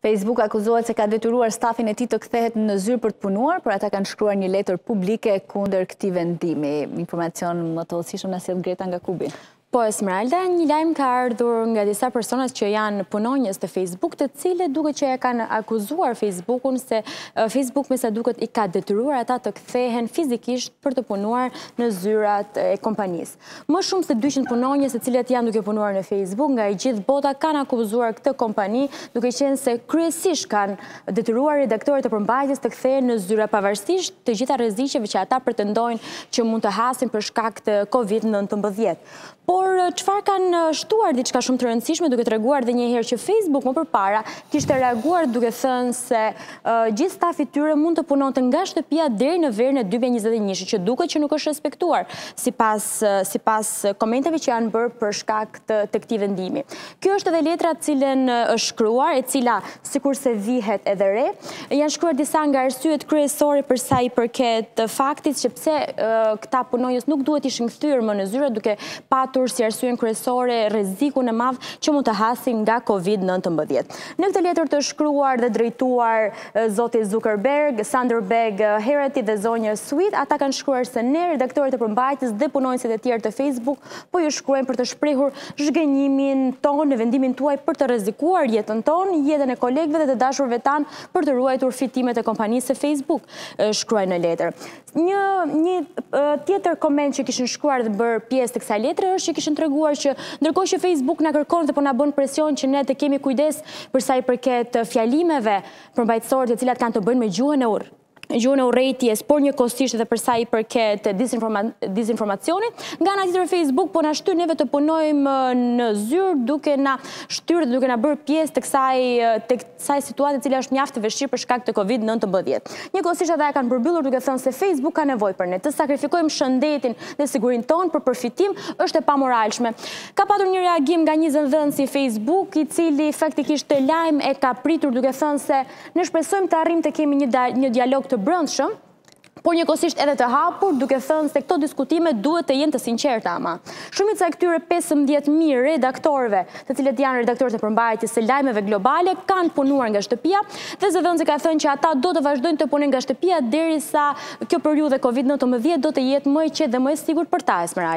Facebook akuzohet se ka detyruar stafin e tij të kthehet në zyrë për të punuar, por ata kanë shkruar një letër publike kundër këtij vendimi. Informacion më të hollësishëm na sjell Greta nga Kubi. Po, Esmeralda, një lajm ka ardhur nga disa persona që janë punonjës te Facebook, të cilët duket që e kanë akuzuar Facebookun se Facebook me sa duket i ka detyruar ata të kthehen fizikisht për të punuar në zyrat e kompanisë. Më shumë se dyqind punonjës të cilët janë duke punuar në Facebook nga e gjithë bota kanë akuzuar këtë kompani duke qenë se kryesisht kanë detyruar redaktorët e përmbajtjes të kthehen në zyra pavarësisht të gjitha rreziqeve që ata pretendojnë që mund të hasin për shkak të Covid nëntëmbëdhjetë. Por çfarë kanë shtuar diçka shumë të rëndësishme duke treguar dhe njëherë që Facebook më përpara kishte reaguar duke thënë se Gjithë stafi i tyre mund të punonte nga shtëpia deri në verën e 2021-shit, që duket që nuk është respektuar, sipas sipas komenteve që janë bërë për shkak të të këtij vendimi. Kjo është edhe letra të cilën është shkruar, e cila sikurse vihet edhe re, janë shkruar disa nga arsyet kryesore për sa i përket faktit që pse këta punonjës nuk duhet të ishin kthyer më në zyra duke patur si arsyen kryesore rrezikun e madh që mund të hasin nga COVID-19. Në këtë letër të shkruar dhe drejtuar zotit Zuckerberg, Sandberg, Hereti dhe zonjës Sweet, ata kanë shkruar se ne, redaktorët e përmbajtjes dhe punonjësit e tjerë të Facebook, po ju shkruajmë për të shprehur zhgënjimin tonë në vendimin tuaj për të rrezikuar jetën tonë, jetën e kolegëve dhe të dashurve tanë për të ruajtur fitimet e kompanisë së Facebook, shkruhej në letër. Një, një tjetër koment që kishin shkruar dhe bërë pjesë të kësaj letre është që kishin treguar që ndërkohë që Facebook na kërkon dhe po na bën presion që ne të kemi kujdes për sa i përket fjalimeve përmbajtësore të cilat kanë të bëjnë me gjuhën e urë gjuhën e urrejtjes, por njëkohësisht edhe për sa i përket dizinformacionit. Nga ana tjetër Facebook, po na shtyr neve të punojmë në zyrë duke na shtyrë dhe duke na bërë pjesë të kësaj, të kësaj situate e cila është mjaft e vështirë për shkak të Covid nëntëmbëdhjetë. Njëkohësisht ata e kanë përmbyllur duke thënë se Facebook ka nevojë për ne. Të sakrifikojmë shëndetin dhe sigurinë tonë për përfitim është e pamoralshme. Ka patur një reagim nga një zëdhënës i Facebook, i cili faktikisht këtë lajm e ka pritur duke thënë se ne shpresojmë të arrijmë të kemi një dialog të brendshëm, por njëkohësisht edhe të hapur, duke thënë se këto diskutime duhet të jenë të sinqerta ama. Shumica e këtyre 15.000 redaktorëve, të cilët janë redaktorët e përmbajtjes së lajmeve globale, kanë punuar nga shtëpia dhe zëdhënësi ka thënë që ata do të vazhdojnë të punojnë nga shtëpia derisa kjo periudhë e COVID-19 do të jetë më e qetë dhe më e sigurt për ta, Esmeralda.